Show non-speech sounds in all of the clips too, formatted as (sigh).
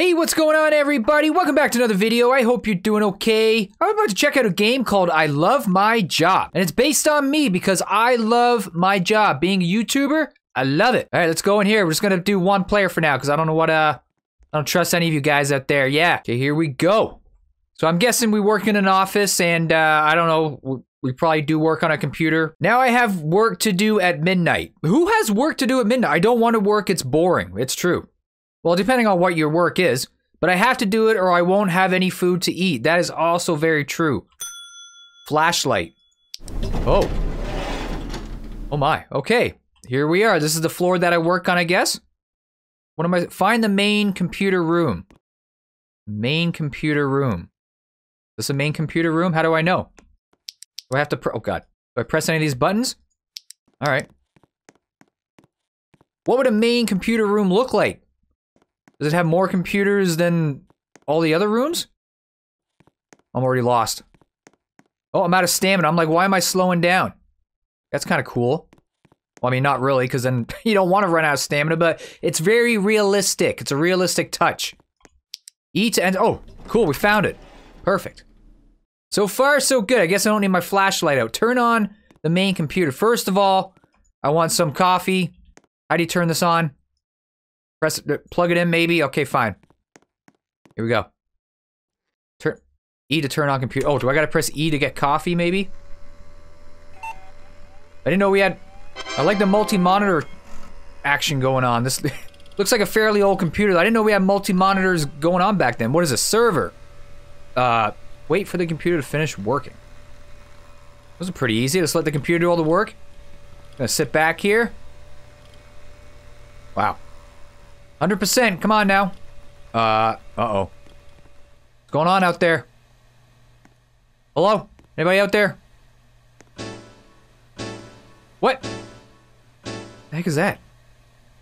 Hey, what's going on everybody? Welcome back to another video. I hope you're doing okay. I'm about to check out a game called I Love My Job. And it's based on me because I love my job. Being a YouTuber, I love it. All right, let's go in here. We're just gonna do one player for now because I don't know what, uh, I don't trust any of you guys out there. Yeah, okay, here we go. So I'm guessing we work in an office and, uh, I don't know, we probably do work on a computer. Now I have work to do at midnight. Who has work to do at midnight? I don't want to work, it's boring. It's true. Well, depending on what your work is, but I have to do it or I won't have any food to eat. That is also very true. Flashlight. Oh. Oh my. Okay. Here we are. This is the floor that I work on, I guess. What am I? Find the main computer room. Main computer room. Is this a main computer room? How do I know? Do I have to? oh god. Do I press any of these buttons? All right. What would a main computer room look like? Does it have more computers than all the other rooms? I'm already lost. Oh, I'm out of stamina. I'm like, why am I slowing down? That's kind of cool. Well, I mean, not really, because then (laughs) you don't want to run out of stamina, but it's very realistic. It's a realistic touch. Eat and- oh, cool, we found it. Perfect. So far, so good. I guess I don't need my flashlight out. Turn on the main computer. First of all, I want some coffee. How do you turn this on? Press it, plug it in maybe? Okay, fine. Here we go. Turn E to turn on computer. Oh, do I gotta press E to get coffee maybe? I didn't know we had, I like the multi-monitor action going on. This (laughs) looks like a fairly old computer. I didn't know we had multi-monitors going on back then. What is a server? Uh, wait for the computer to finish working. This is pretty easy. Just let the computer do all the work. Gonna sit back here. Wow. 100%, come on now. Uh, uh-oh. What's going on out there? Hello? Anybody out there? What? The heck is that?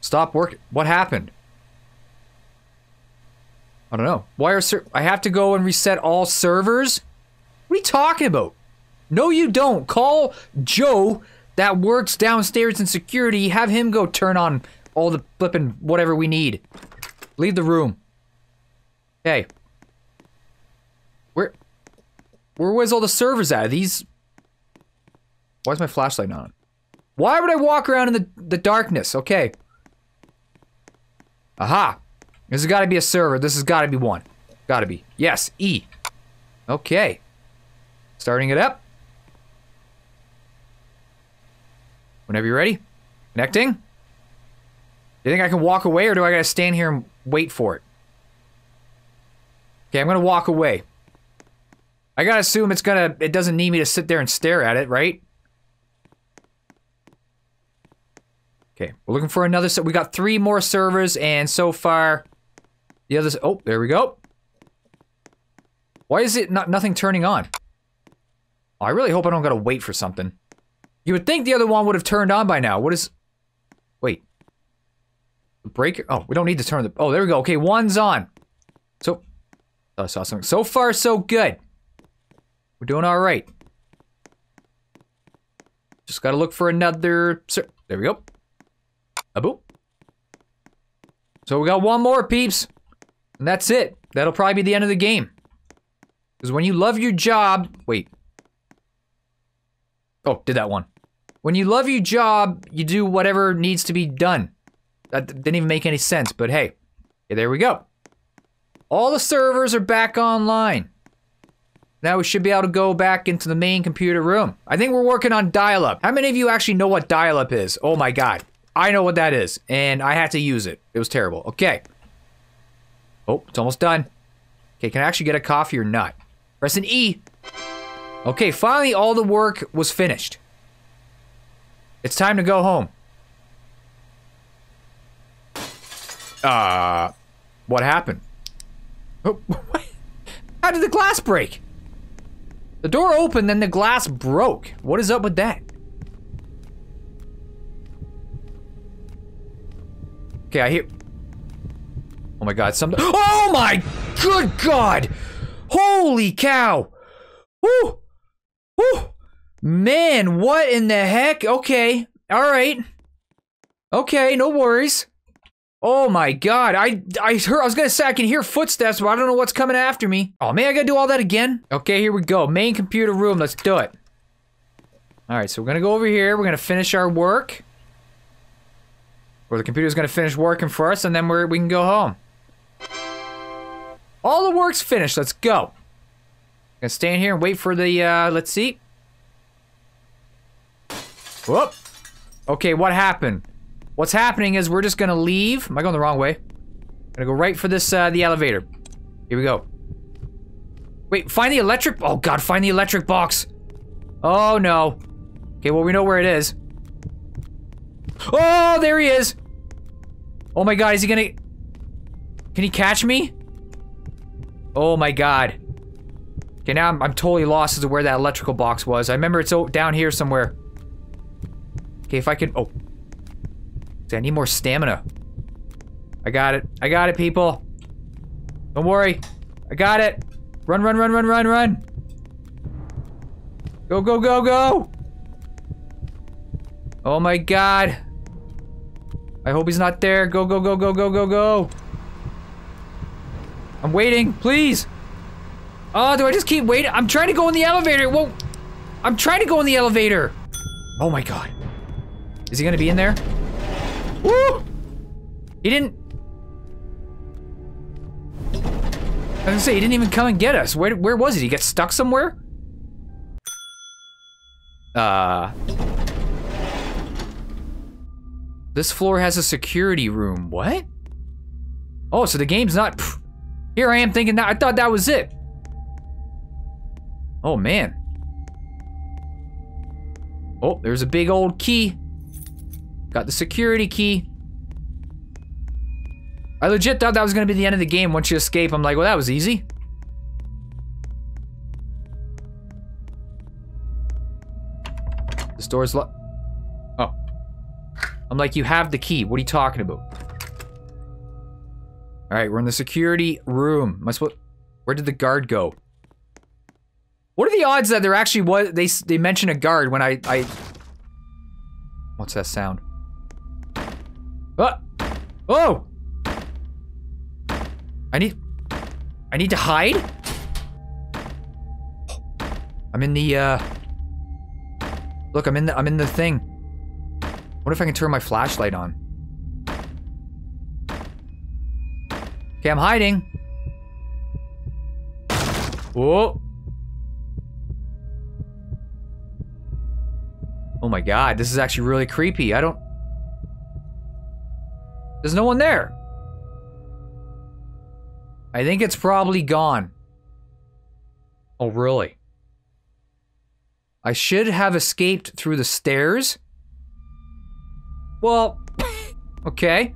Stop work. What happened? I don't know. Why are ser- I have to go and reset all servers? What are you talking about? No, you don't. Call Joe that works downstairs in security. Have him go turn on all the flipping whatever we need. Leave the room. Okay. Where Where was all the servers at? These Why is my flashlight on? Why would I walk around in the, the darkness? Okay. Aha. This has got to be a server. This has got to be one. Got to be. Yes, E. Okay. Starting it up. Whenever you're ready. Connecting. Do you think I can walk away or do I gotta stand here and wait for it? Okay, I'm gonna walk away. I gotta assume it's gonna, it doesn't need me to sit there and stare at it, right? Okay, we're looking for another, we got three more servers and so far, the others, oh, there we go. Why is it not, nothing turning on? Oh, I really hope I don't gotta wait for something. You would think the other one would have turned on by now. What is. Breaker. Oh, we don't need to turn the. Oh, there we go. Okay, one's on. So, oh, I saw something. So far, so good. We're doing all right. Just gotta look for another. There we go. A boop. So we got one more, peeps. And that's it. That'll probably be the end of the game. Because when you love your job. Wait. Oh, did that one. When you love your job, you do whatever needs to be done. That didn't even make any sense, but hey, there we go. All the servers are back online. Now we should be able to go back into the main computer room. I think we're working on dial-up. How many of you actually know what dial-up is? Oh my god. I know what that is, and I had to use it. It was terrible. Okay. Oh, it's almost done. Okay, can I actually get a coffee or not? Press an E. Okay, finally all the work was finished. It's time to go home. Uh, what happened? Oh, what? How did the glass break? The door opened, then the glass broke. What is up with that? Okay, I hear. Oh my god, something. Oh my good god! Holy cow! Woo! Woo! Man, what in the heck? Okay, alright. Okay, no worries. Oh my god, I I heard I was gonna say I can hear footsteps, but I don't know what's coming after me. Oh man, I gotta do all that again? Okay, here we go. Main computer room, let's do it. Alright, so we're gonna go over here, we're gonna finish our work. Or the computer's gonna finish working for us, and then we're we can go home. All the work's finished, let's go. Gonna stay in here and wait for the uh let's see. Whoop. Okay, what happened? What's happening is we're just gonna leave. Am I going the wrong way? I'm Gonna go right for this, uh, the elevator. Here we go. Wait, find the electric- Oh god, find the electric box. Oh no. Okay, well we know where it is. Oh, there he is! Oh my god, is he gonna- Can he catch me? Oh my god. Okay, now I'm, I'm totally lost as to where that electrical box was. I remember it's down here somewhere. Okay, if I can- Oh. I need more stamina. I got it. I got it, people. Don't worry. I got it. Run, run, run, run, run, run. Go, go, go, go. Oh my god. I hope he's not there. Go, go, go, go, go, go, go. I'm waiting, please. Oh, do I just keep waiting? I'm trying to go in the elevator. Won't. I'm trying to go in the elevator. Oh my god. Is he gonna be in there? Woo! He didn't... I was gonna say, he didn't even come and get us. Where, where was he? He got stuck somewhere? Uh... This floor has a security room. What? Oh, so the game's not... Here I am thinking that... I thought that was it. Oh, man. Oh, there's a big old key. Got the security key. I legit thought that was gonna be the end of the game once you escape. I'm like, well, that was easy. This door's locked. Oh. I'm like, you have the key. What are you talking about? Alright, we're in the security room. Am I supposed- Where did the guard go? What are the odds that there actually was- they, they mention a guard when I- I- What's that sound? Oh! Oh! I need... I need to hide? I'm in the, uh... Look, I'm in the- I'm in the thing. What if I can turn my flashlight on? Okay, I'm hiding. Whoa! Oh my god, this is actually really creepy. I don't... There's no one there. I think it's probably gone. Oh, really? I should have escaped through the stairs? Well, okay.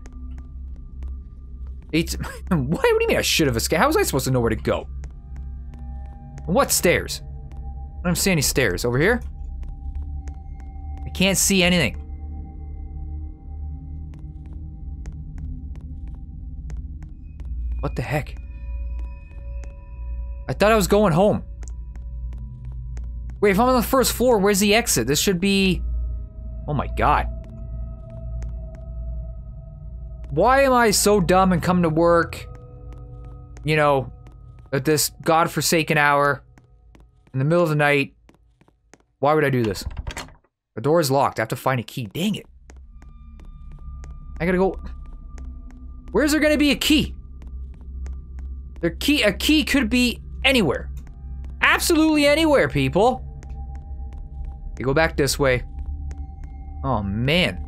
It's, (laughs) what, what do you mean I should have escaped? How was I supposed to know where to go? What stairs? I don't see any stairs. Over here? I can't see anything. What the heck? I thought I was going home. Wait, if I'm on the first floor, where's the exit? This should be... Oh my god. Why am I so dumb and come to work, you know, at this godforsaken hour, in the middle of the night? Why would I do this? The door is locked. I have to find a key. Dang it. I gotta go... Where's there gonna be a key? The key, a key could be anywhere. Absolutely anywhere, people. You go back this way. Oh, man.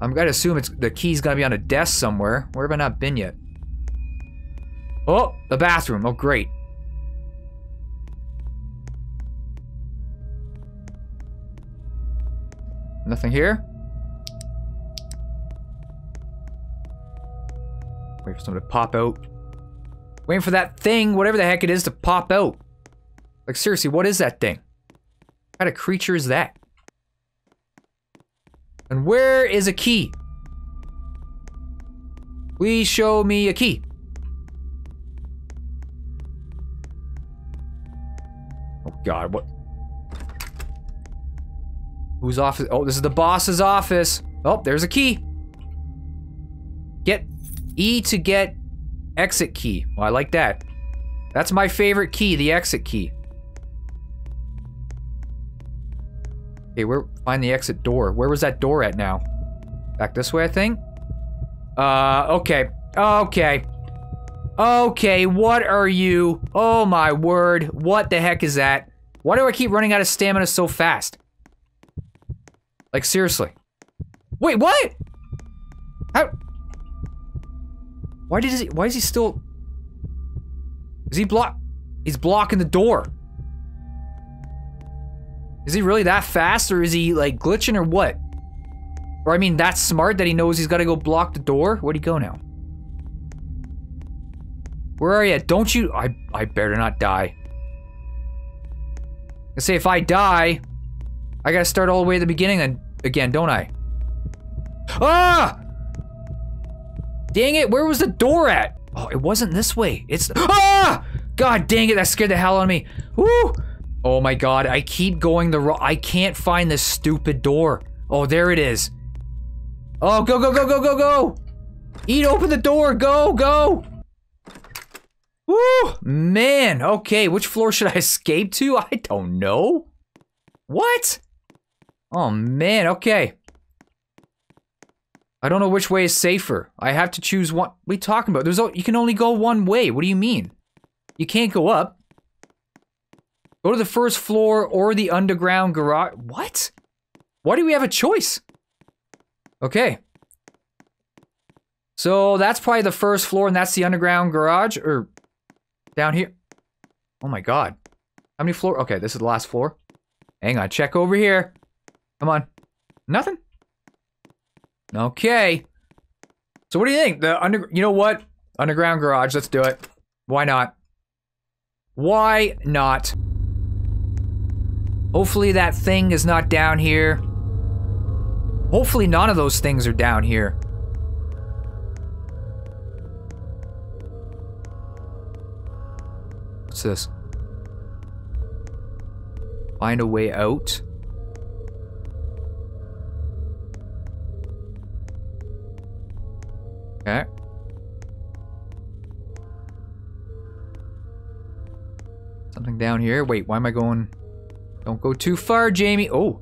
I'm gonna assume it's the key's gonna be on a desk somewhere. Where have I not been yet? Oh, the bathroom. Oh, great. Nothing here? Wait for someone to pop out. Waiting for that thing, whatever the heck it is, to pop out. Like, seriously, what is that thing? What kind of creature is that? And where is a key? Please show me a key. Oh god, what? Whose office? Oh, this is the boss's office. Oh, there's a key. Get E to get exit key. Well, I like that. That's my favorite key, the exit key. Okay, where find the exit door. Where was that door at now? Back this way, I think? Uh, okay. Okay. Okay, what are you? Oh my word. What the heck is that? Why do I keep running out of stamina so fast? Like, seriously. Wait, what? How? Why did he, why is he still... Is he block... He's blocking the door. Is he really that fast or is he like glitching or what? Or I mean, that's smart that he knows he's got to go block the door? Where'd he go now? Where are you? At? Don't you- I, I better not die. I say if I die, I gotta start all the way at the beginning and again, don't I? Ah! Dang it, where was the door at? Oh, it wasn't this way. It's- Ah! God dang it, that scared the hell out of me. Woo! Oh my god, I keep going the wrong- I can't find this stupid door. Oh, there it is. Oh, go, go, go, go, go, go! Eat, open the door, go, go! Woo! Man, okay, which floor should I escape to? (laughs) I don't know. What? Oh man, okay. I don't know which way is safer. I have to choose one. What are you talking about? There's you can only go one way. What do you mean? You can't go up. Go to the first floor or the underground garage. What? Why do we have a choice? Okay. So that's probably the first floor and that's the underground garage or down here. Oh my god. How many floor? Okay, this is the last floor. Hang on, check over here. Come on. Nothing? Okay. So what do you think? The under you know what? Underground garage, let's do it. Why not? Why not? Hopefully that thing is not down here. Hopefully none of those things are down here. What's this? Find a way out. Okay. Something down here. Wait, why am I going? Don't go too far, Jamie. Oh.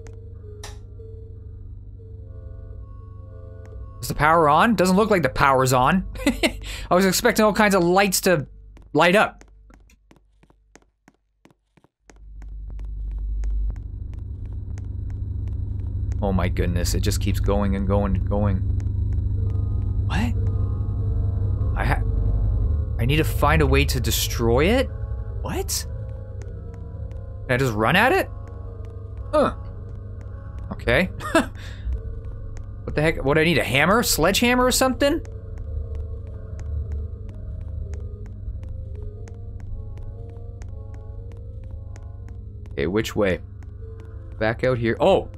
Is the power on? Doesn't look like the power's on. (laughs) I was expecting all kinds of lights to light up. Oh my goodness, it just keeps going and going and going. What? I ha- I need to find a way to destroy it? What? Can I just run at it? Huh. Okay. (laughs) what the heck? What, do I need a hammer? Sledgehammer or something? Okay, which way? Back out here. Oh!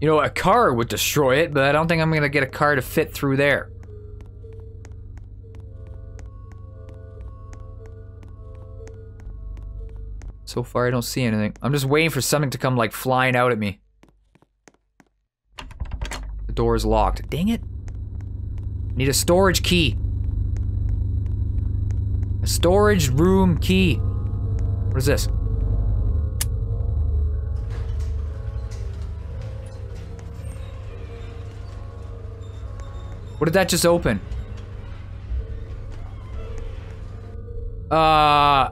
You know, a car would destroy it, but I don't think I'm gonna get a car to fit through there. So far, I don't see anything. I'm just waiting for something to come, like, flying out at me. The door is locked. Dang it. Need a storage key. A storage room key. What is this? What did that just open? Uh...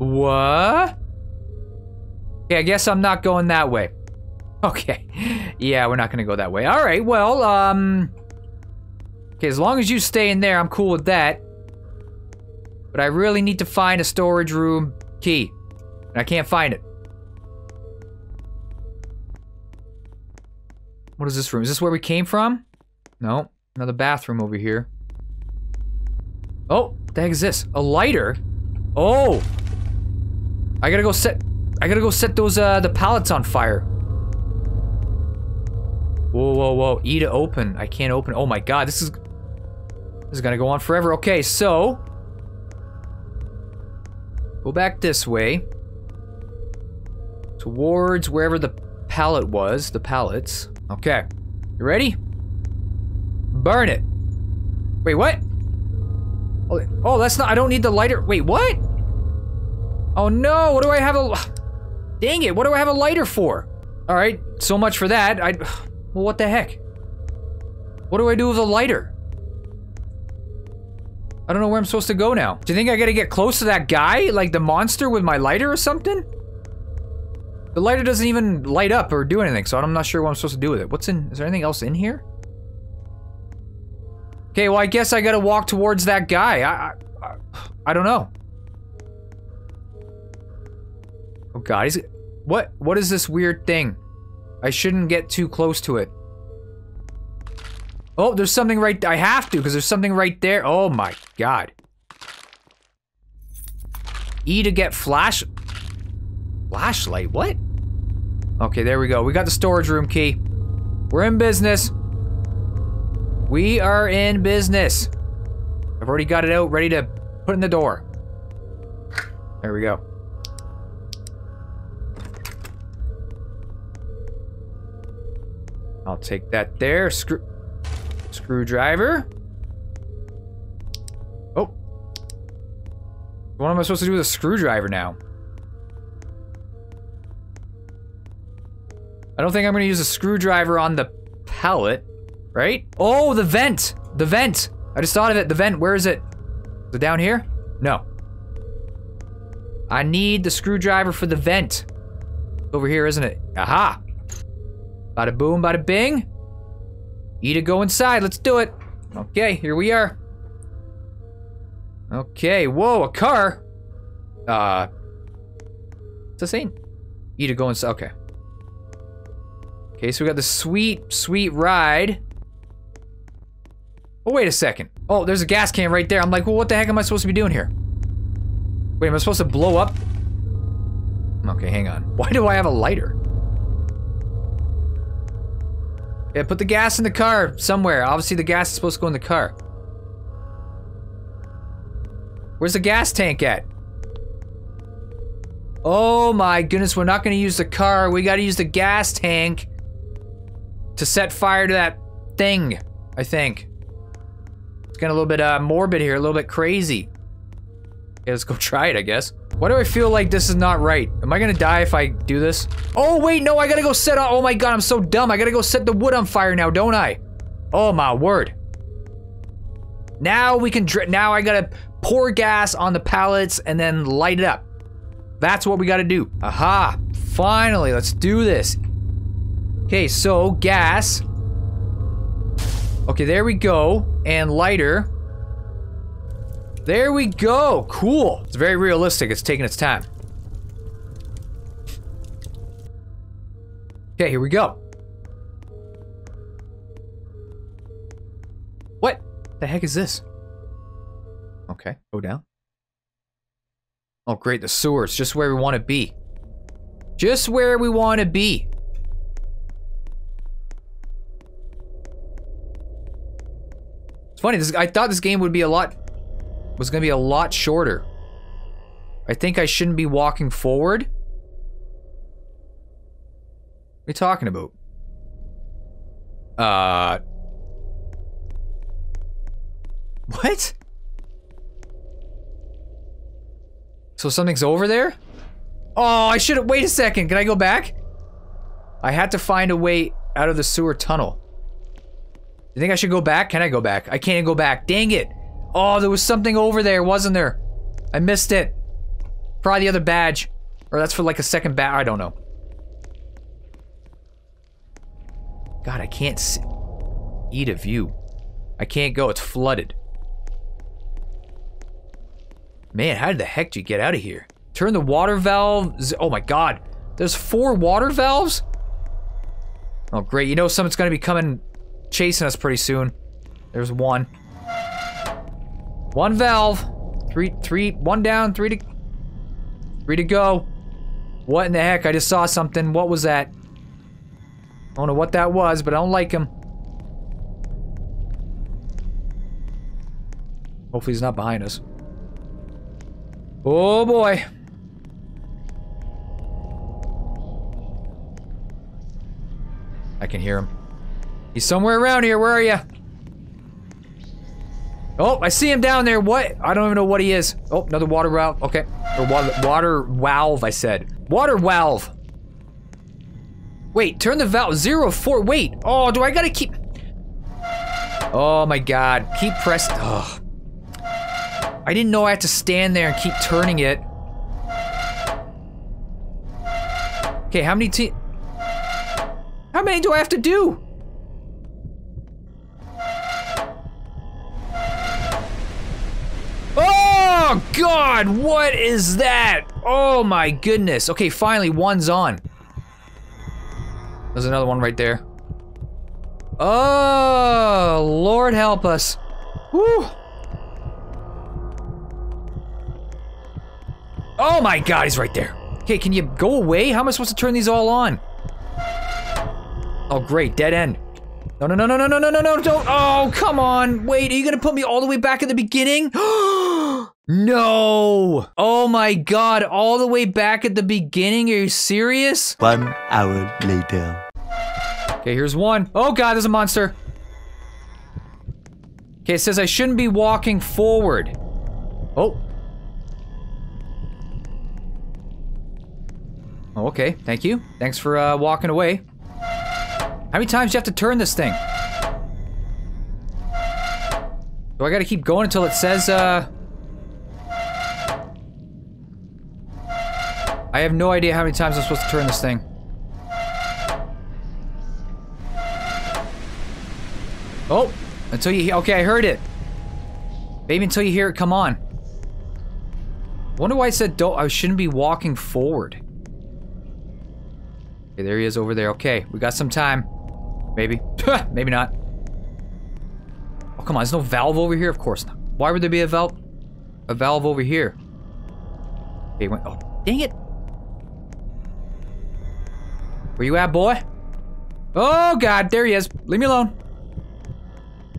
What? Okay, I guess I'm not going that way. Okay. Yeah, we're not gonna go that way. Alright, well, um... Okay, as long as you stay in there, I'm cool with that. But I really need to find a storage room key. And I can't find it. What is this room? Is this where we came from? No. Another bathroom over here. Oh, the heck is this? A lighter? Oh! I gotta go set... I gotta go set those, uh, the pallets on fire. Whoa, whoa, whoa. E to open. I can't open. Oh my god, this is... This is gonna go on forever. Okay, so... Go back this way. Towards wherever the pallet was. The pallets. Okay. You ready? Burn it. Wait, what? Oh, oh, that's not, I don't need the lighter. Wait, what? Oh no, what do I have a, dang it, what do I have a lighter for? All right, so much for that. I, (sighs) well, what the heck? What do I do with a lighter? I don't know where I'm supposed to go now. Do you think I gotta get close to that guy? Like the monster with my lighter or something? The lighter doesn't even light up or do anything, so I'm not sure what I'm supposed to do with it. What's in, is there anything else in here? Okay, well I guess I gotta walk towards that guy. I, I, I don't know. Oh god, he's, what, what is this weird thing? I shouldn't get too close to it. Oh, there's something right- I have to, because there's something right there. Oh my god. E to get flash- Flashlight, what? Okay, there we go. We got the storage room key. We're in business. We are in business. I've already got it out, ready to put in the door. There we go. I'll take that there. Screw screwdriver. Oh. What am I supposed to do with a screwdriver now? I don't think I'm gonna use a screwdriver on the pallet, right? Oh, the vent! The vent! I just thought of it, the vent, where is it? Is it down here? No. I need the screwdriver for the vent. Over here, isn't it? Aha! Bada boom, bada bing. To go inside, let's do it. Okay, here we are. Okay, whoa, a car. Uh, it's this saying? E to go inside, okay. Okay, so we got the sweet, sweet ride. Oh, wait a second. Oh, there's a gas can right there. I'm like, well, what the heck am I supposed to be doing here? Wait, am I supposed to blow up? Okay, hang on. Why do I have a lighter? Yeah, put the gas in the car somewhere. Obviously, the gas is supposed to go in the car. Where's the gas tank at? Oh my goodness, we're not gonna use the car. We gotta use the gas tank to set fire to that thing, I think. It's getting a little bit uh, morbid here, a little bit crazy. Okay, let's go (laughs) try it, I guess. Why do I feel like this is not right? Am I gonna die if I do this? Oh, wait, no, I gotta go set on- Oh my god, I'm so dumb. I gotta go set the wood on fire now, don't I? Oh my word. Now we can- Now I gotta pour gas on the pallets and then light it up. That's what we gotta do. Aha! Finally, let's do this. Okay, so gas. Okay, there we go. And lighter. There we go. Cool. It's very realistic. It's taking its time. Okay, here we go. What the heck is this? Okay, go down. Oh, great, the sewers. Just where we want to be. Just where we want to be. It's funny, this, I thought this game would be a lot... was going to be a lot shorter. I think I shouldn't be walking forward. What are you talking about? Uh... What? So something's over there? Oh, I should have- wait a second, can I go back? I had to find a way out of the sewer tunnel. You think I should go back? Can I go back? I can't go back, dang it! Oh, there was something over there, wasn't there? I missed it. Probably the other badge. Or that's for like a second badge, I don't know. God, I can't see. Eat a view. I can't go, it's flooded. Man, how the heck did you get out of here? Turn the water valve. Oh my god. There's four water valves? Oh great, you know someone's gonna be coming chasing us pretty soon. There's one. One valve. Three, three, one down, three to, three to go. What in the heck? I just saw something. What was that? I don't know what that was, but I don't like him. Hopefully he's not behind us. Oh boy. I can hear him. He's somewhere around here. Where are you? Oh, I see him down there. What? I don't even know what he is. Oh, another water valve. Okay. Or water, water valve, I said. Water valve. Wait, turn the valve. Zero, four. Wait. Oh, do I gotta keep... Oh my god. Keep pressing. Oh. I didn't know I had to stand there and keep turning it. Okay, how many How many do I have to do? Oh god, what is that? Oh my goodness. Okay, finally one's on. There's another one right there. Oh, Lord help us. Whew. Oh my god, he's right there. Okay, can you go away? How am I supposed to turn these all on? Oh great, dead end. No, no, no, no, no, no, no, no, no, don't. Oh, come on. Wait, are you gonna put me all the way back at the beginning? (gasps) Oh, no. Oh my god, all the way back at the beginning? Are you serious? One hour later. Okay, here's one. Oh god, there's a monster. Okay, it says I shouldn't be walking forward. Oh. Oh, okay, thank you. Thanks for uh, walking away. How many times do you have to turn this thing? Do I gotta keep going until it says, uh... I have no idea how many times I'm supposed to turn this thing. Oh, until you hear okay, I heard it. Maybe until you hear it come on. Wonder why I said don't I shouldn't be walking forward. Okay, there he is over there. Okay, we got some time. Maybe. (laughs) Maybe not. Oh, come on. There's no valve over here? Of course not. Why would there be a valve? A valve over here. Okay, went. Oh, dang it. Where you at, boy? Oh, God. There he is. Leave me alone.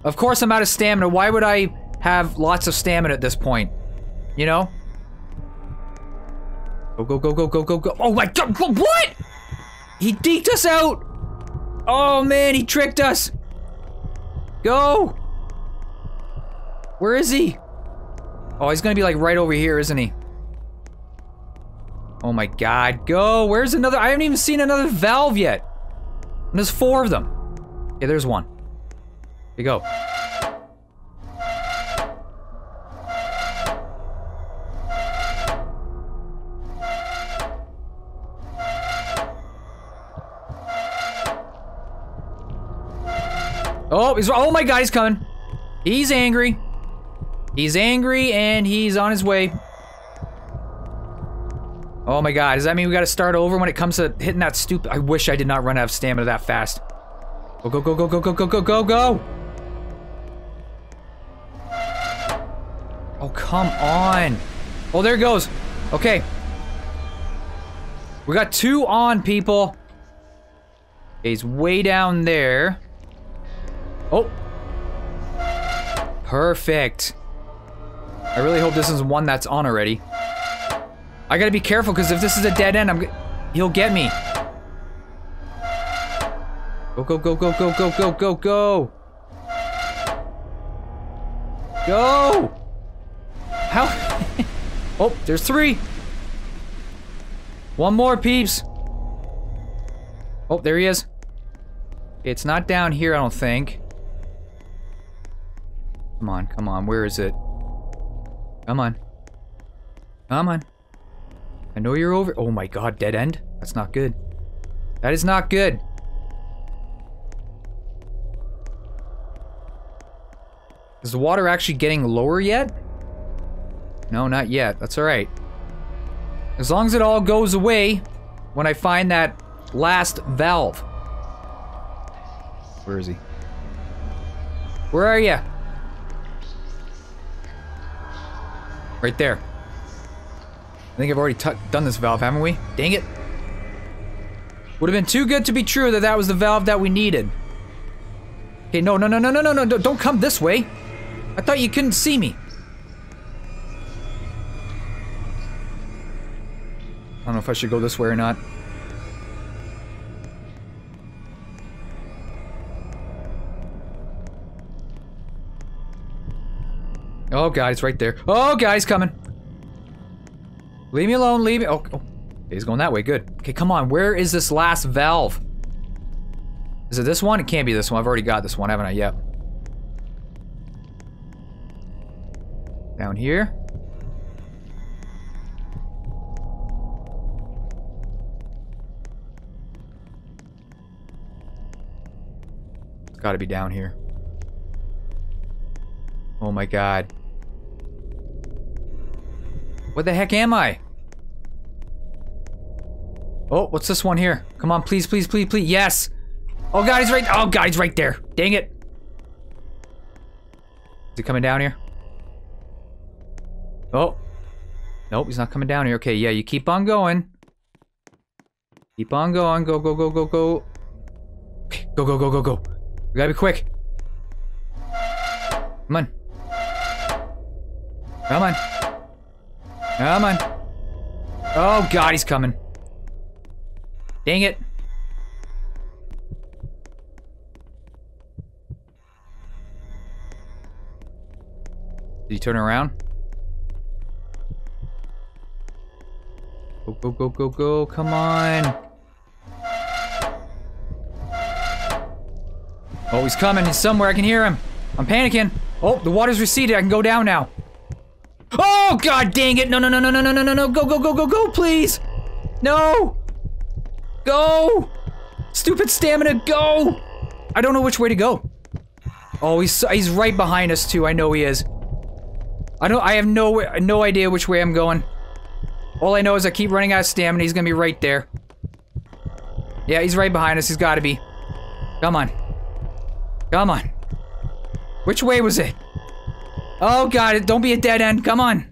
Of course I'm out of stamina. Why would I have lots of stamina at this point? You know? Go, go, go, go, go, go, go. Oh my god, what? He deked us out! Oh man, he tricked us! Go! Where is he? Oh, he's gonna be like right over here, isn't he? Oh my god, go! Where's another? I haven't even seen another valve yet. And there's four of them. Okay, there's one. Here you go. Oh, he's oh my god, he's coming. He's angry. He's angry and he's on his way. Oh my god, does that mean we gotta start over when it comes to hitting that stupid- I wish I did not run out of stamina that fast. Go, go, go, go, go, go, go, go, go, go! Oh, come on. Oh, there it goes. Okay. We got two on, people. He's way down there. Oh. Perfect. I really hope this is one that's on already. I gotta be careful, because if this is a dead end, I'm he'll get me. Go, go, go, go, go, go, go, go, go. Go! How? (laughs) oh, there's three. One more, peeps. Oh, there he is. It's not down here, I don't think. Come on, come on, where is it? Come on. Come on. I know you're over- Oh my god, dead end? That's not good. That is not good. Is the water actually getting lower yet? No, not yet. That's alright. As long as it all goes away when I find that last valve. Where is he? Where are you? Right there. I think I've already done this valve, haven't we? Dang it. Would have been too good to be true that that was the valve that we needed. Okay, no, no, no, no, no, no, no, don't come this way. I thought you couldn't see me. I don't know if I should go this way or not. Oh god, it's right there. Oh god, he's coming. Leave me alone, leave me. Oh, oh. he's going that way, good. Okay, come on, where is this last valve? Is it this one? It can't be this one. I've already got this one, haven't I? Yep. Down here. It's gotta be down here. Oh my god. What the heck am I? Oh, what's this one here? Come on, please, please, please, please. Yes! Oh god, he's right- Oh god, he's right there. Dang it. Is he coming down here? Oh. Nope, he's not coming down here. Okay, yeah, you keep on going. Keep on going. Go, go, go, go, go. Okay, go, go, go, go, go. We gotta be quick. Come on. Come on. Come on. Oh god, he's coming. Dang it. Did he turn around? Go, go, go, go, go. Come on. Oh, he's coming. He's somewhere. I can hear him. I'm panicking. Oh, the water's receded. I can go down now. Oh, god dang it. No, no, no, no, no, no, no, no, no. Go, go, go, go, go, please. No. Go. Stupid stamina, go. I don't know which way to go. Oh, he's he's right behind us too. I know he is. I don't. I have no no idea which way I'm going. All I know is I keep running out of stamina. He's gonna be right there. Yeah, he's right behind us. He's got to be. Come on. Come on. Which way was it? Oh god, don't be a dead end. Come on.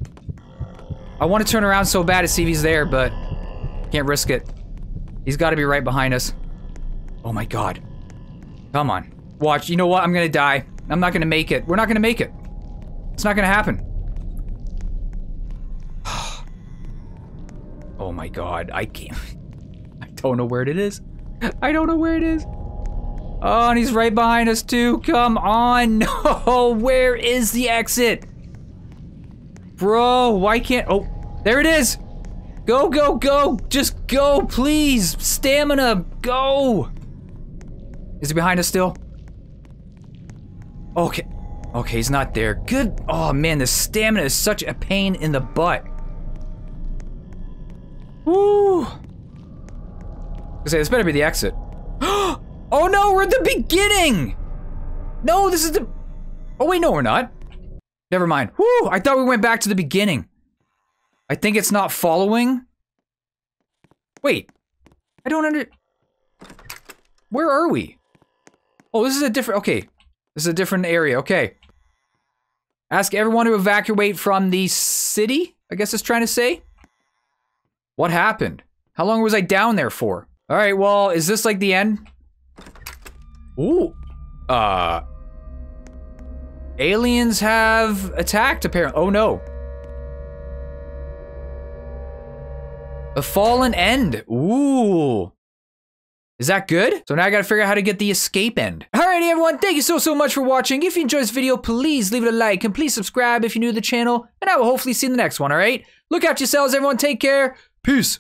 I want to turn around so bad to see if he's there, but can't risk it. He's got to be right behind us. Oh my god. Come on. Watch. You know what? I'm gonna die. I'm not gonna make it. We're not gonna make it. It's not gonna happen. (sighs) oh my god. I can't. (laughs) I don't know where it is. I don't know where it is. Oh, and he's right behind us too. Come on. (laughs) No. Where is the exit? Bro, why can't. Oh, there it is. Go, go, go. Just go, please. Stamina. Go. Is he behind us still? Okay. Okay, he's not there. Good. Oh, man, the stamina is such a pain in the butt. Woo. I say, this better be the exit. (gasps) Oh, oh no, we're at the beginning! No, this is the... Oh wait, no, we're not. Never mind. I thought we went back to the beginning. I think it's not following. Wait. I don't under... Where are we? Oh, this is a different... Okay. This is a different area. Okay. Ask everyone to evacuate from the city, I guess it's trying to say. What happened? How long was I down there for? All right, well, is this like the end? Ooh. Uh. Aliens have attacked, apparently. Oh no. The fallen end. Ooh. Is that good? So now I gotta figure out how to get the escape end. Alrighty everyone, thank you so, so much for watching. If you enjoyed this video, please leave it a like and please subscribe if you're new to the channel. And I will hopefully see you in the next one, alright? Look after yourselves, everyone. Take care. Peace.